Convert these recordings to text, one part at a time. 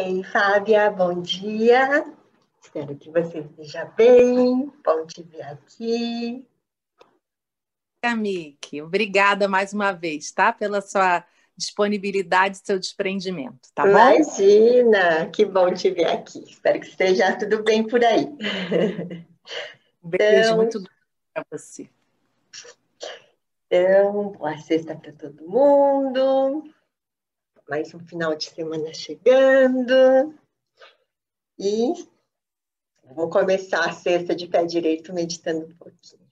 Ei, Fábia, bom dia. Espero que você esteja bem. Bom te ver aqui. Miki, obrigada mais uma vez, tá? Pela sua disponibilidade, seu desprendimento, tá bom? Imagina, que bom te ver aqui. Espero que esteja tudo bem por aí. Um beijo então, muito grande para você. Então, boa sexta para todo mundo. Mais um final de semana chegando. E vou começar a sexta de pé direito meditando um pouquinho.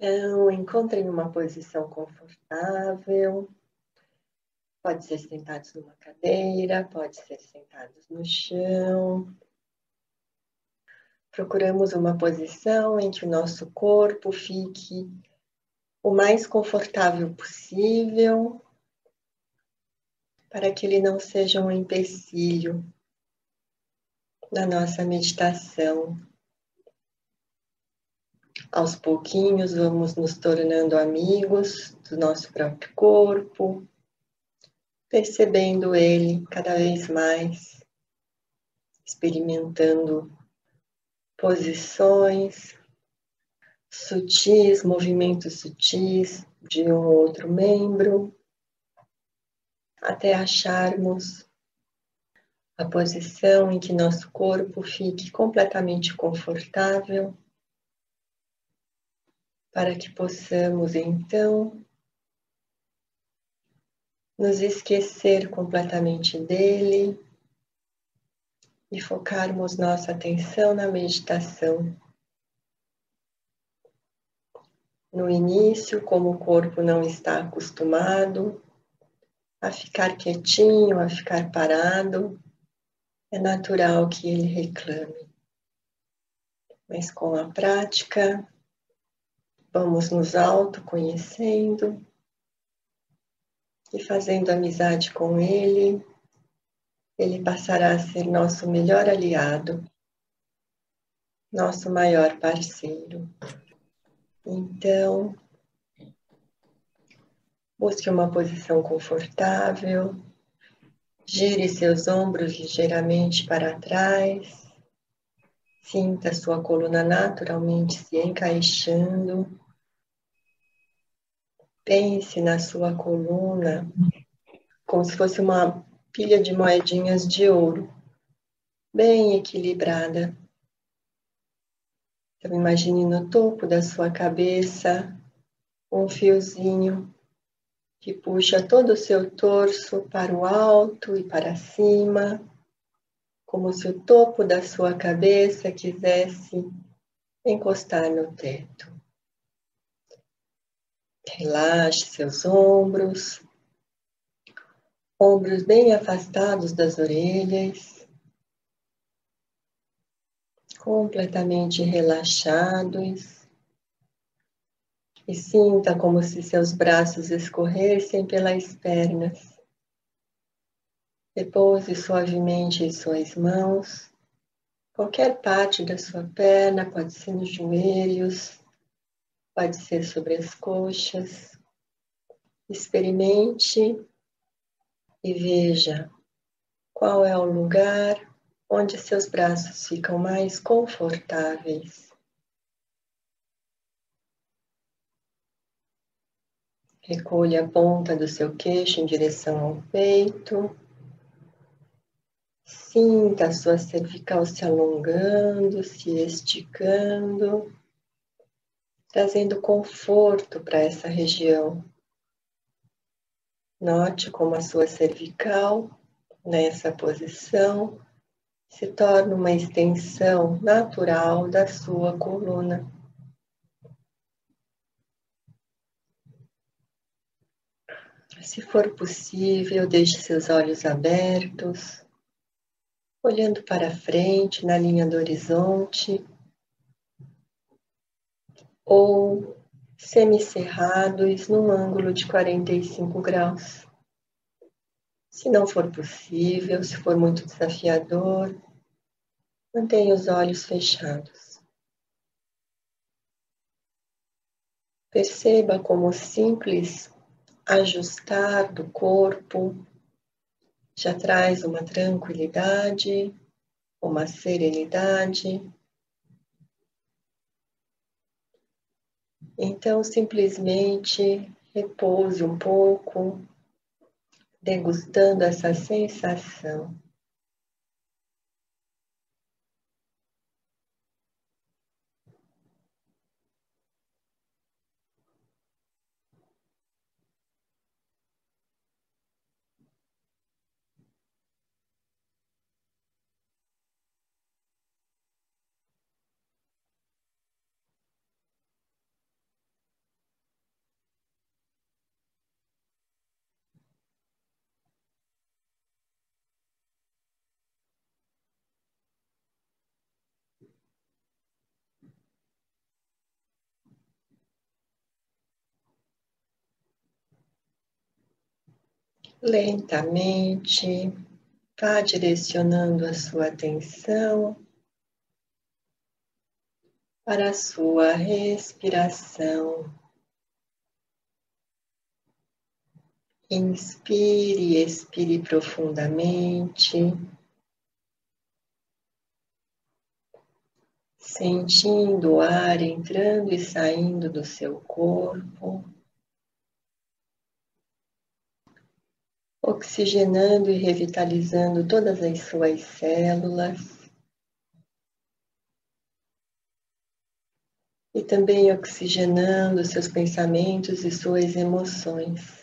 Então, encontrem uma posição confortável. Pode ser sentados numa cadeira, pode ser sentados no chão. Procuramos uma posição em que o nosso corpo fique o mais confortável possível, para que ele não seja um empecilho na nossa meditação. Aos pouquinhos, vamos nos tornando amigos do nosso próprio corpo, percebendo ele cada vez mais, experimentando posições sutis, movimentos sutis de um outro membro, até acharmos a posição em que nosso corpo fique completamente confortável para que possamos então nos esquecer completamente dele e focarmos nossa atenção na meditação. No início, como o corpo não está acostumado a ficar quietinho, a ficar parado, é natural que ele reclame. Mas com a prática, Vamos nos autoconhecendo e fazendo amizade com Ele, Ele passará a ser nosso melhor aliado, nosso maior parceiro. Então, busque uma posição confortável, gire seus ombros ligeiramente para trás Sinta sua coluna naturalmente se encaixando. Pense na sua coluna como se fosse uma pilha de moedinhas de ouro, bem equilibrada. Então, imagine no topo da sua cabeça um fiozinho que puxa todo o seu torso para o alto e para cima como se o topo da sua cabeça quisesse encostar no teto. Relaxe seus ombros, ombros bem afastados das orelhas, completamente relaxados. E sinta como se seus braços escorressem pelas pernas. Depois, suavemente em suas mãos, qualquer parte da sua perna, pode ser nos joelhos, pode ser sobre as coxas. Experimente e veja qual é o lugar onde seus braços ficam mais confortáveis. Recolha a ponta do seu queixo em direção ao peito. Sinta a sua cervical se alongando, se esticando, trazendo conforto para essa região. Note como a sua cervical, nessa posição, se torna uma extensão natural da sua coluna. Se for possível, deixe seus olhos abertos olhando para frente na linha do horizonte, ou semicerrados num ângulo de 45 graus. Se não for possível, se for muito desafiador, Mantenha os olhos fechados. Perceba como simples ajustar do corpo já traz uma tranquilidade, uma serenidade. Então, simplesmente repouse um pouco, degustando essa sensação. Lentamente, vá direcionando a sua atenção para a sua respiração. Inspire e expire profundamente, sentindo o ar entrando e saindo do seu corpo. Oxigenando e revitalizando todas as suas células. E também oxigenando seus pensamentos e suas emoções.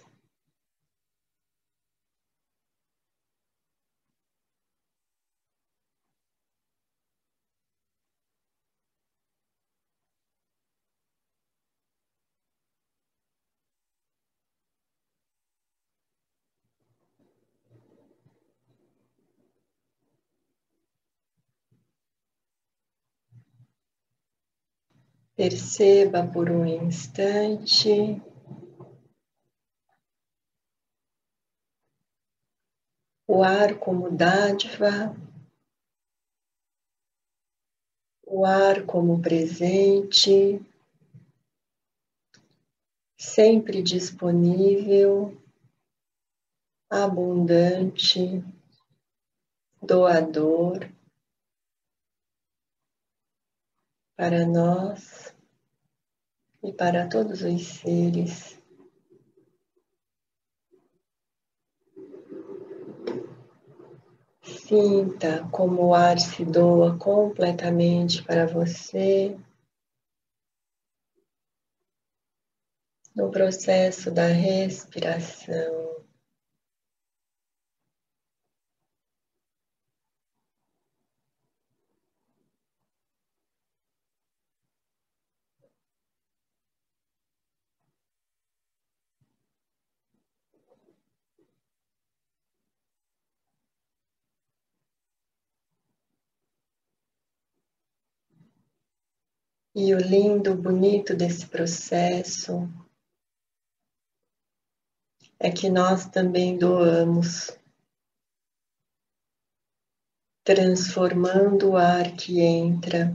Perceba por um instante. O ar como dádiva, o ar como presente, sempre disponível, abundante, doador para nós e para todos os seres. Sinta como o ar se doa completamente para você. No processo da respiração. E o lindo, bonito desse processo é que nós também doamos, transformando o ar que entra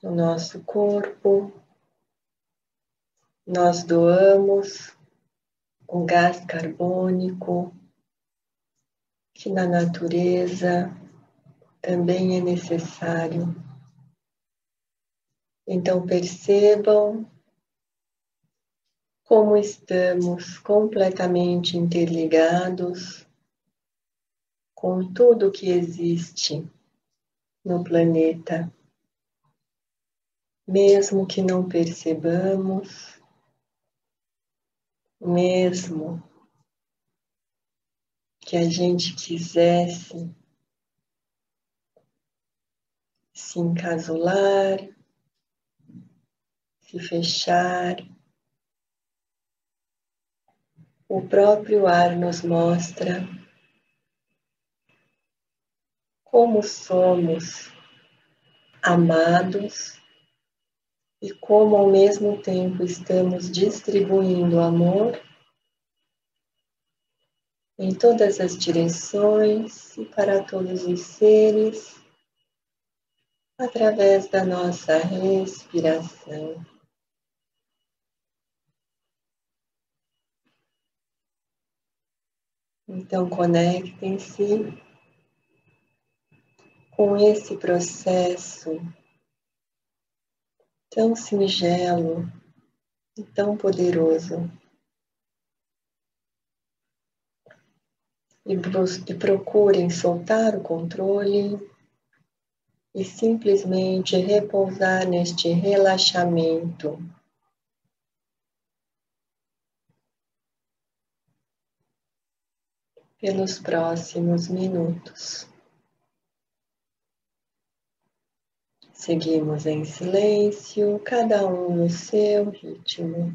no nosso corpo. Nós doamos o gás carbônico que na natureza também é necessário então percebam como estamos completamente interligados com tudo que existe no planeta, mesmo que não percebamos, mesmo que a gente quisesse se encasular, se fechar. O próprio ar nos mostra como somos amados e como ao mesmo tempo estamos distribuindo amor em todas as direções e para todos os seres, através da nossa respiração. Então, conectem-se com esse processo tão singelo e tão poderoso. e procurem soltar o controle e simplesmente repousar neste relaxamento. Pelos próximos minutos. Seguimos em silêncio, cada um no seu ritmo.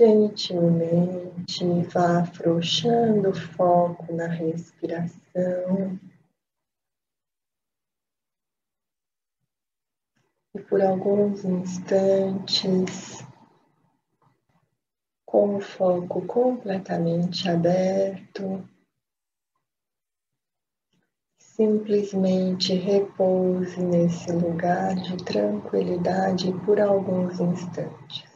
Gentilmente vá afrouxando o foco na respiração. E por alguns instantes, com o foco completamente aberto, simplesmente repouse nesse lugar de tranquilidade por alguns instantes.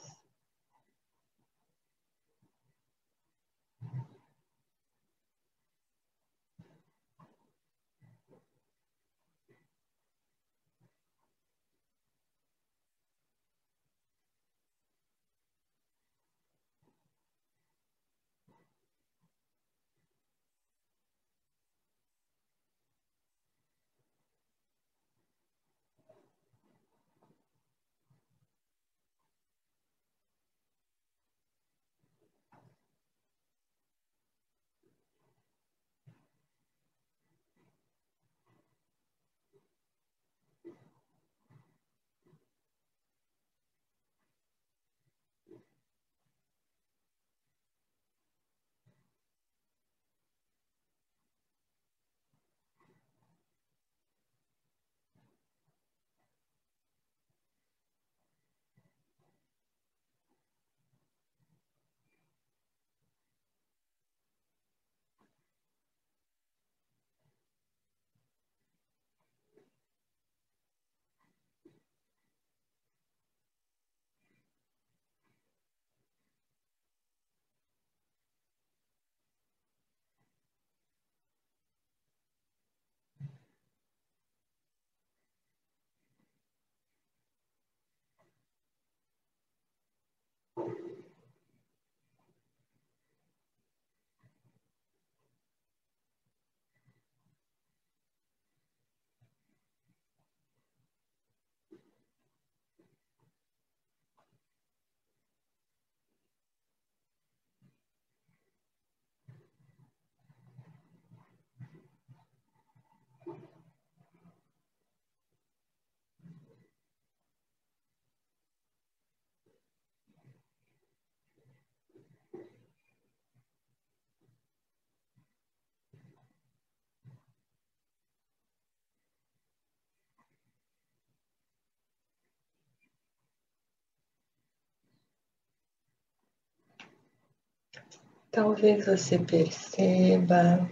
Talvez você perceba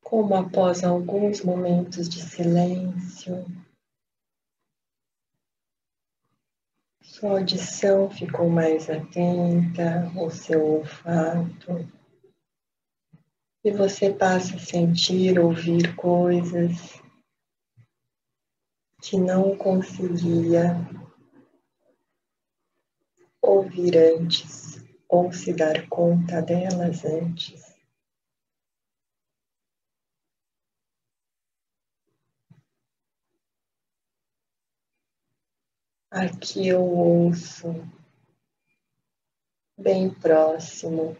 como, após alguns momentos de silêncio, sua audição ficou mais atenta, o seu olfato, e você passa a sentir, ouvir coisas que não conseguia ouvir antes ou se dar conta delas antes. Aqui eu ouço, bem próximo,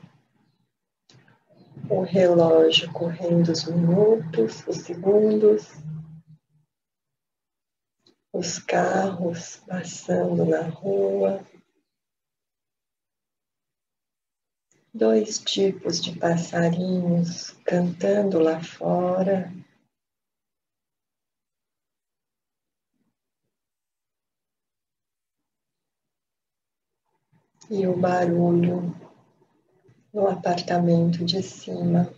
o relógio correndo os minutos, os segundos, os carros passando na rua. Dois tipos de passarinhos cantando lá fora. E o barulho no apartamento de cima.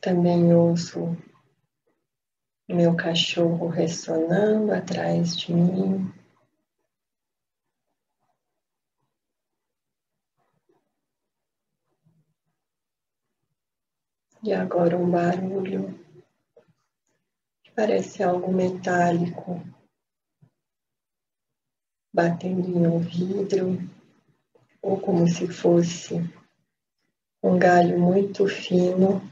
Também ouço meu cachorro ressonando atrás de mim. E agora um barulho que parece algo metálico batendo em um vidro, ou como se fosse um galho muito fino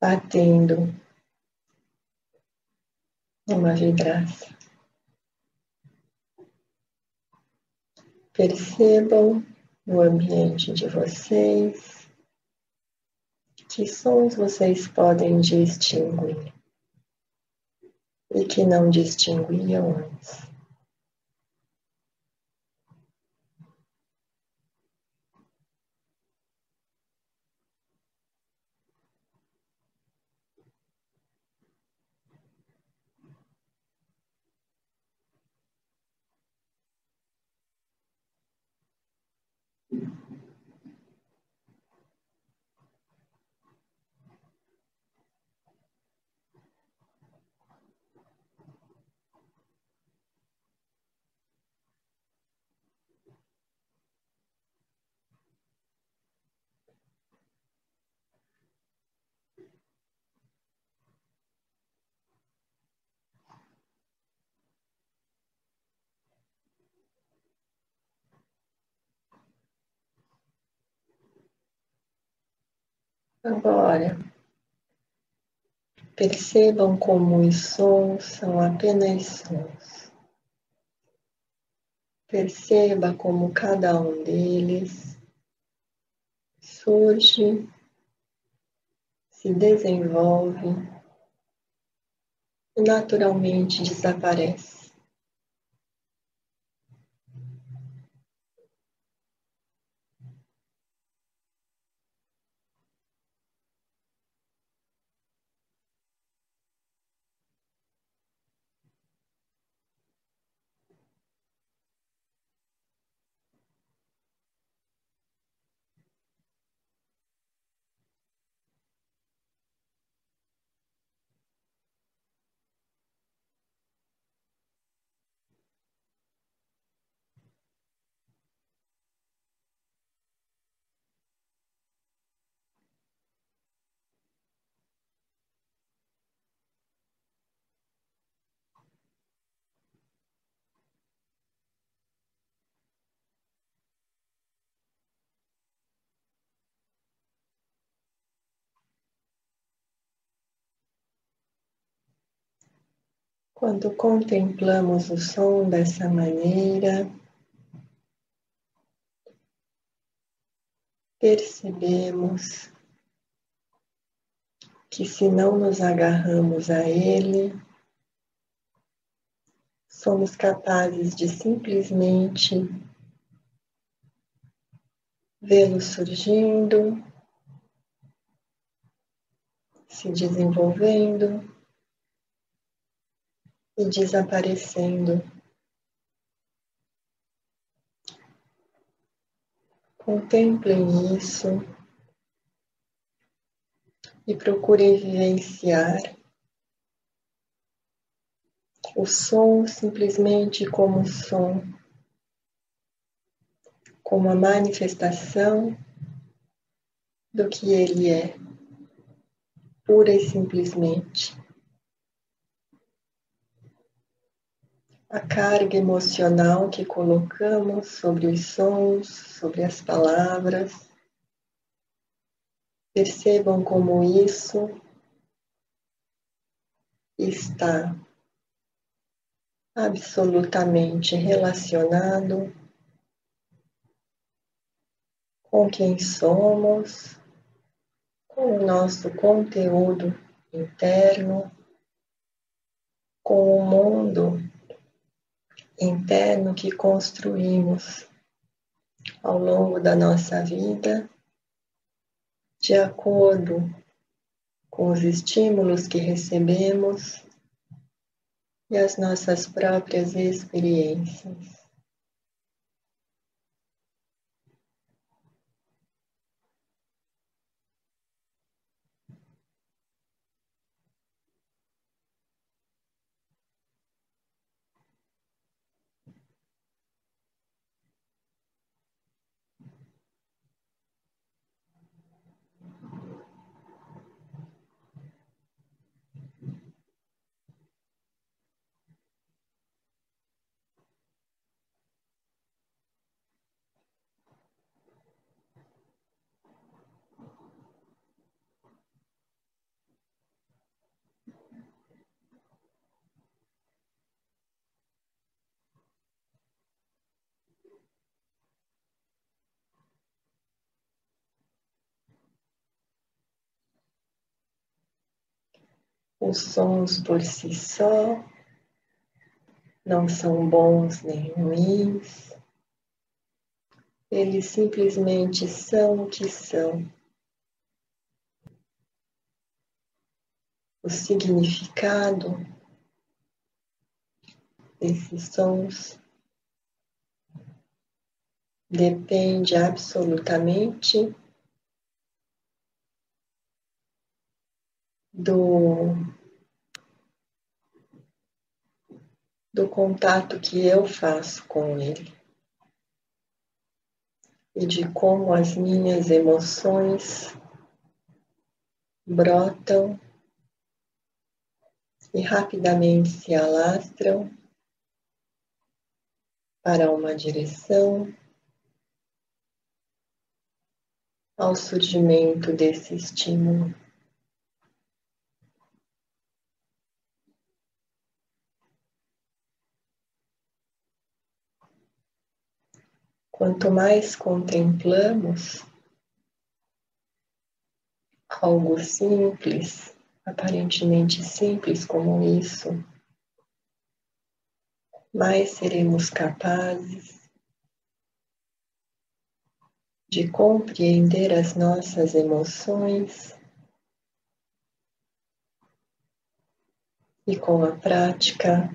batendo numa vidraça. Percebam o ambiente de vocês que sons vocês podem distinguir e que não distinguiam antes. Agora, percebam como os sons são apenas sons. Perceba como cada um deles surge, se desenvolve e naturalmente desaparece. Quando contemplamos o som dessa maneira, percebemos que se não nos agarramos a ele, somos capazes de simplesmente vê-lo surgindo, se desenvolvendo e desaparecendo. Contemplem isso e procurem vivenciar o som simplesmente como som, como a manifestação do que ele é, pura e simplesmente. A carga emocional que colocamos sobre os sons, sobre as palavras. Percebam como isso está absolutamente relacionado com quem somos, com o nosso conteúdo interno, com o mundo interno que construímos ao longo da nossa vida, de acordo com os estímulos que recebemos e as nossas próprias experiências. Os sons por si só não são bons nem ruins, eles simplesmente são o que são. O significado desses sons depende absolutamente do, do contato que eu faço com ele e de como as minhas emoções brotam e rapidamente se alastram para uma direção ao surgimento desse estímulo. Quanto mais contemplamos algo simples, aparentemente simples como isso, mais seremos capazes de compreender as nossas emoções e com a prática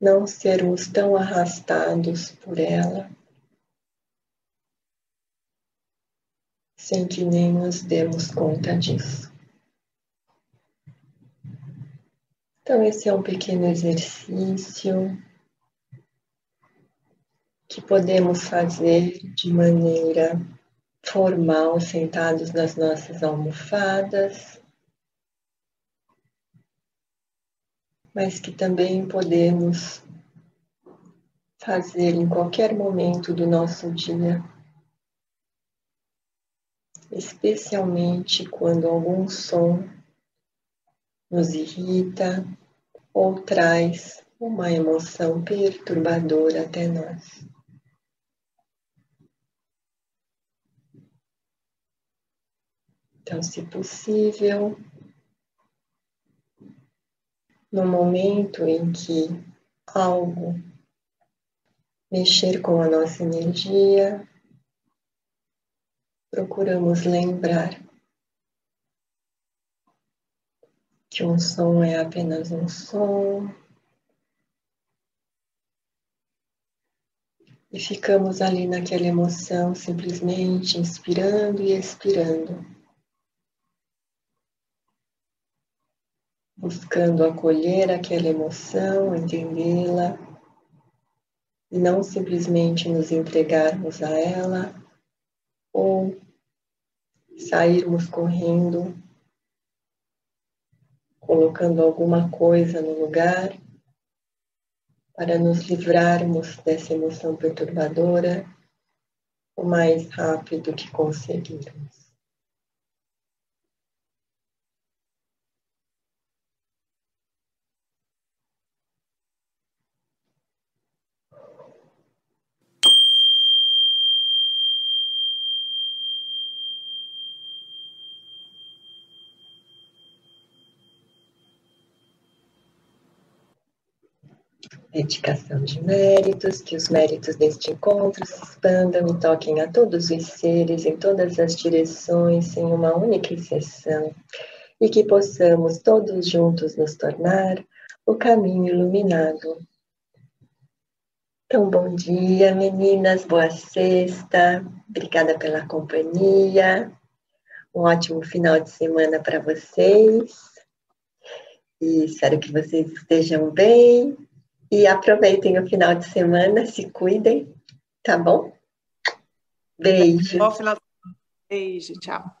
não sermos tão arrastados por ela, sem que nem nos demos conta disso. Então, esse é um pequeno exercício que podemos fazer de maneira formal, sentados nas nossas almofadas mas que também podemos fazer em qualquer momento do nosso dia, especialmente quando algum som nos irrita ou traz uma emoção perturbadora até nós. Então, se possível, no momento em que algo mexer com a nossa energia, procuramos lembrar que um som é apenas um som. E ficamos ali naquela emoção, simplesmente inspirando e expirando. Buscando acolher aquela emoção, entendê-la e não simplesmente nos entregarmos a ela ou sairmos correndo, colocando alguma coisa no lugar para nos livrarmos dessa emoção perturbadora o mais rápido que conseguirmos. Dedicação de méritos, que os méritos deste encontro se expandam e toquem a todos os seres em todas as direções, sem uma única exceção, e que possamos todos juntos nos tornar o caminho iluminado. Então, bom dia, meninas, boa sexta, obrigada pela companhia, um ótimo final de semana para vocês. E espero que vocês estejam bem, e aproveitem o final de semana, se cuidem, tá bom? Beijo. Bom final. Beijo, tchau.